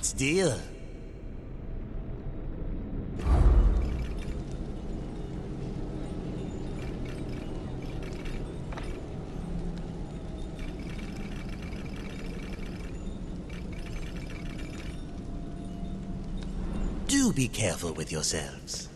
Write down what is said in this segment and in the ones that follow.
Let's deal. Do be careful with yourselves.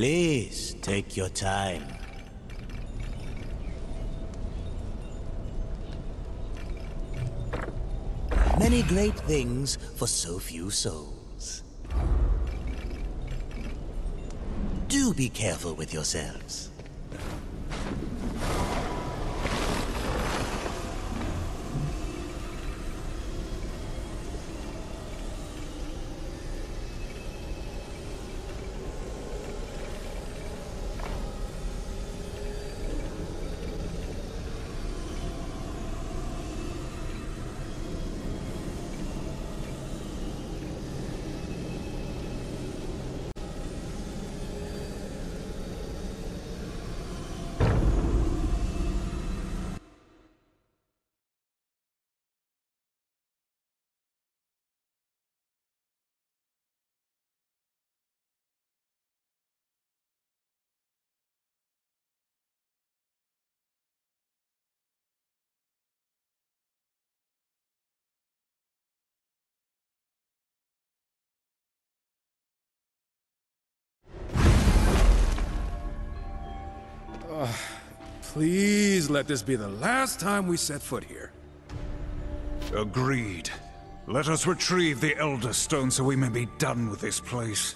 Please take your time. Many great things for so few souls. Do be careful with yourselves. Please let this be the last time we set foot here. Agreed. Let us retrieve the Elder Stone so we may be done with this place.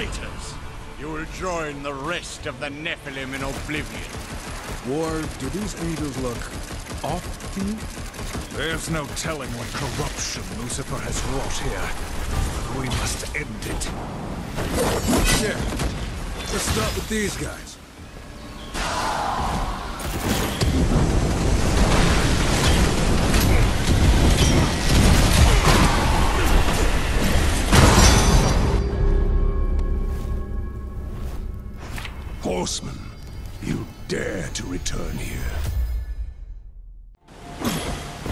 Traitors! You will join the rest of the Nephilim in oblivion. War, do these angels look off to you? There's no telling what corruption Lucifer has wrought here. We must end it. Yeah. Let's start with these guys. Return here.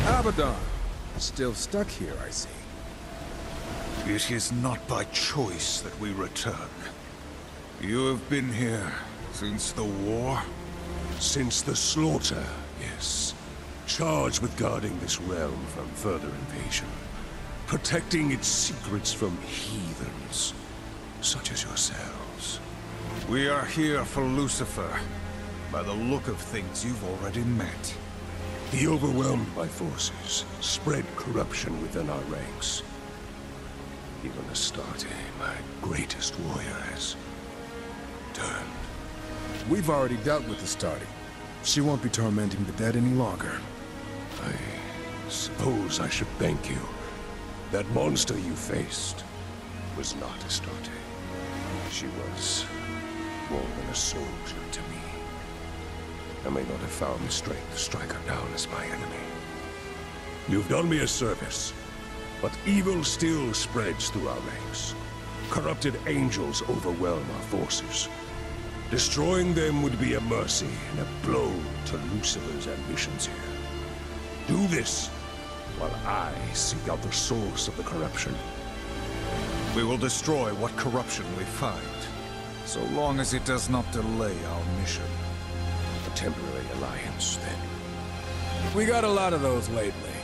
Abaddon. Still stuck here, I see. It is not by choice that we return. You have been here since the war? Since the slaughter, yes. Charged with guarding this realm from further invasion. Protecting its secrets from heathens, such as yourselves. We are here for Lucifer. By the look of things, you've already met. He overwhelmed by forces, spread corruption within our ranks. Even Astarte, my greatest warrior, has turned. We've already dealt with Astarte. She won't be tormenting the dead any longer. I suppose I should thank you. That monster you faced was not Astarte. She was more than a soldier to me. I may not have found the strength to strike her down as my enemy. You've done me a service, but evil still spreads through our ranks. Corrupted angels overwhelm our forces. Destroying them would be a mercy and a blow to Lucifer's ambitions here. Do this, while I seek out the source of the corruption. We will destroy what corruption we find, so long as it does not delay our mission. Alliance, then. We got a lot of those lately.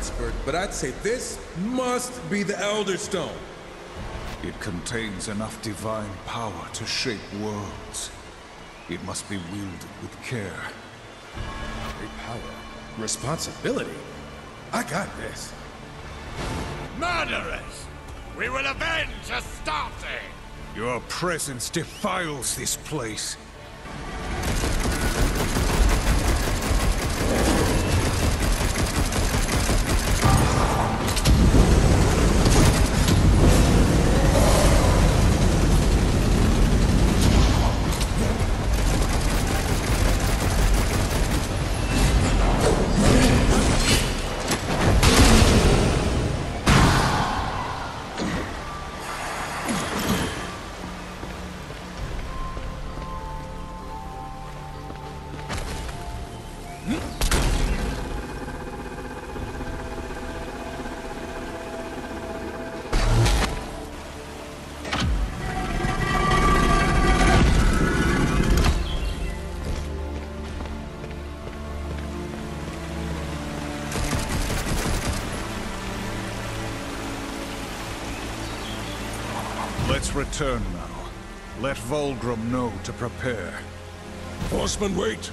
Expert, but I'd say this must be the Elder Stone. It contains enough divine power to shape worlds. It must be wielded with care. Great power. Responsibility. I got this. Murderers! We will avenge Astarte! Your presence defiles this place. Let's return now. Let Vulgrim know to prepare. Horseman, wait!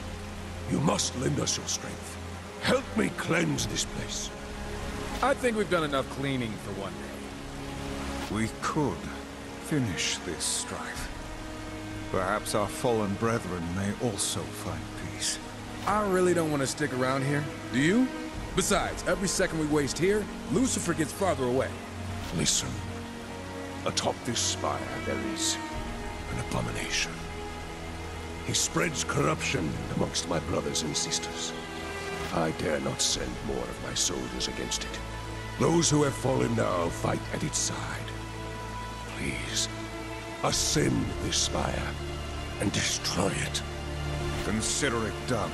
You must lend us your strength. Help me cleanse this place. I think we've done enough cleaning for one day. We could finish this strife. Perhaps our fallen brethren may also find peace. I really don't want to stick around here. Do you? Besides, every second we waste here, Lucifer gets farther away. Listen. Atop this spire there is an abomination. He spreads corruption amongst my brothers and sisters. I dare not send more of my soldiers against it. Those who have fallen now fight at its side. Please, ascend this spire and destroy it. Consider it done.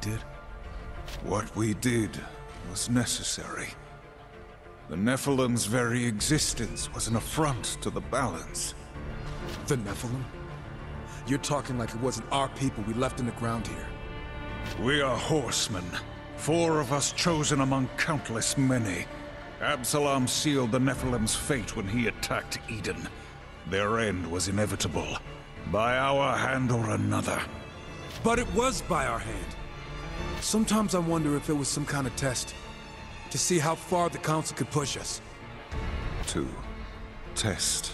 Did? What we did was necessary. The Nephilim's very existence was an affront to the balance. The Nephilim? You're talking like it wasn't our people we left in the ground here. We are horsemen. Four of us chosen among countless many. Absalom sealed the Nephilim's fate when he attacked Eden. Their end was inevitable. By our hand or another. But it was by our hand. Sometimes I wonder if it was some kind of test. To see how far the Council could push us. To test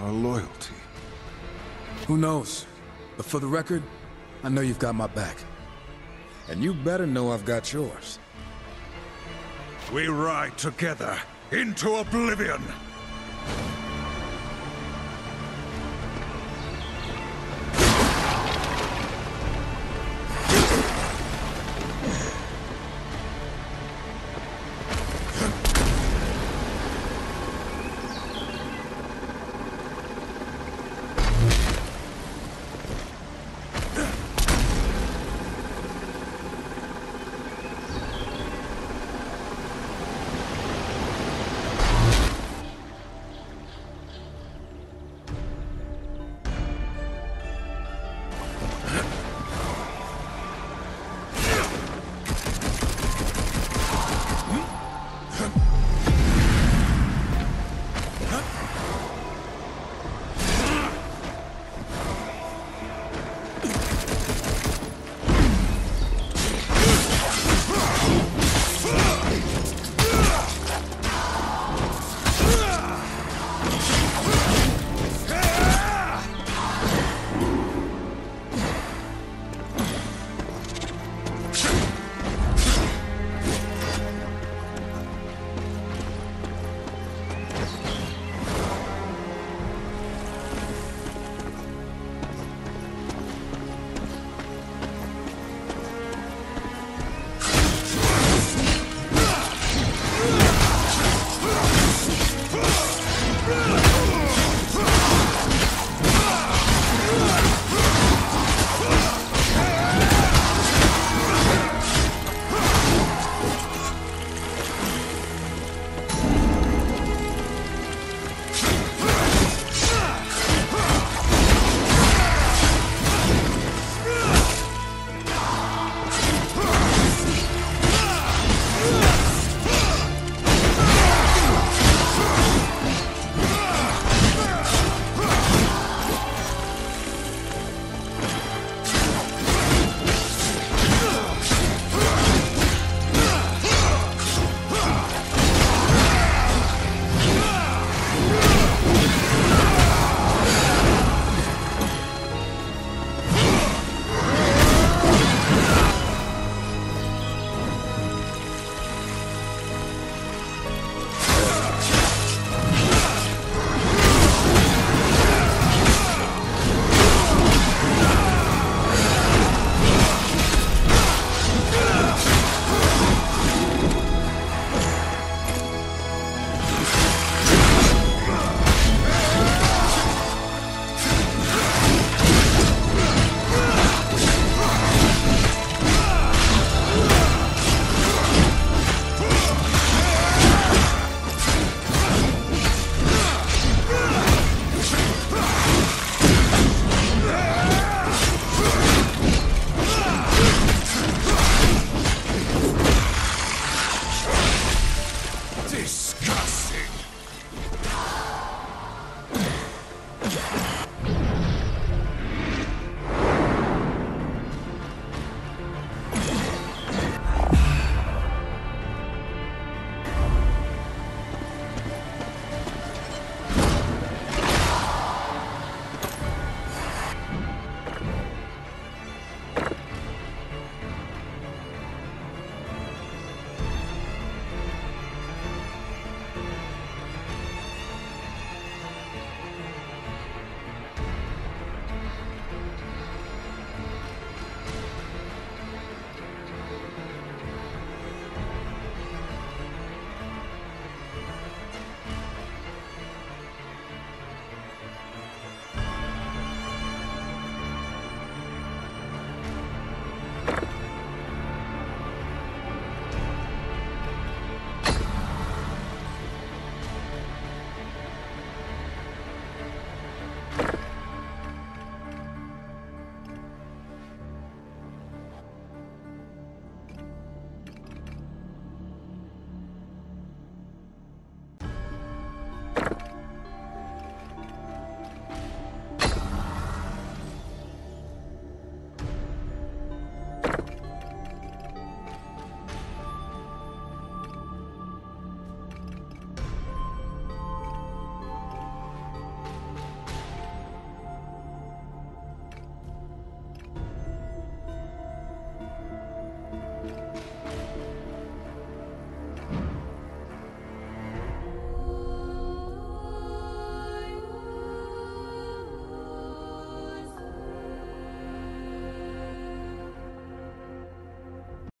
our loyalty. Who knows? But for the record, I know you've got my back. And you better know I've got yours. We ride together into oblivion!